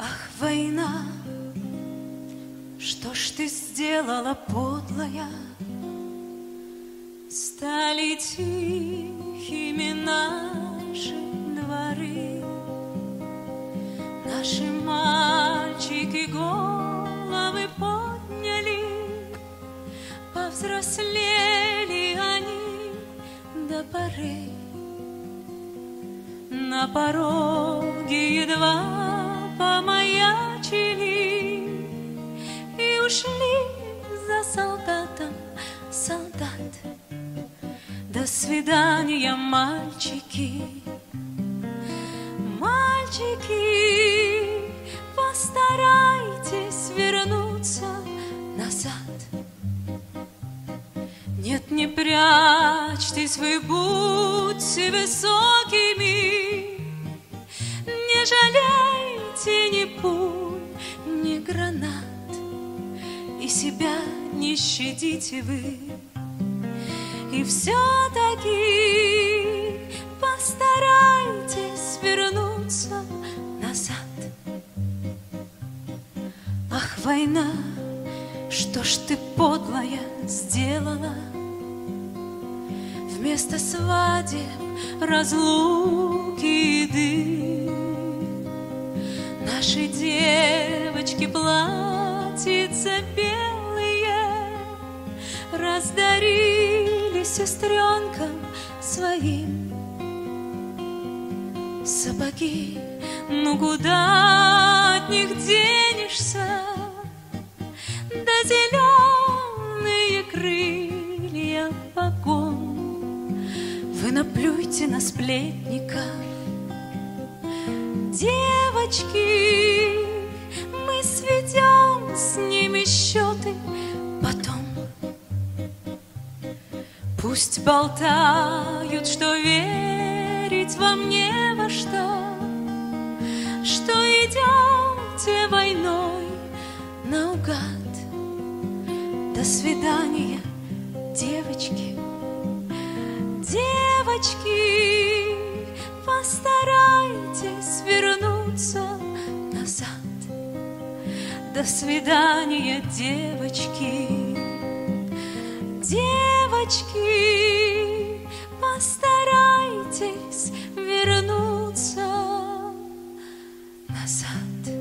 Ах, война, что ж ты сделала, подлая? Стали тихими наши дворы, Наши мальчики головы подняли, Повзрослели они до поры. На пороге едва помаячили свидания, мальчики, мальчики, постарайтесь вернуться назад. Нет, не прячьтесь вы, будьте высокими, Не жалейте ни пуль, ни гранат, И себя не щадите вы. И все-таки постарайтесь вернуться назад. Ах, война, что ж ты подлая сделала? Вместо свадеб разлуки и дым Наши девочки платьица белые Раздарили сестренкам своим. Сапоги, ну куда от них денешься? Да зеленые крылья погон. Вы наплюйте на сплетников. Девочки, Пусть болтают, что верить вам не во что Что идете войной наугад. До свидания, девочки Девочки, постарайтесь вернуться назад. До свидания, девочки Девочки, девочки, постарайтесь вернуться назад.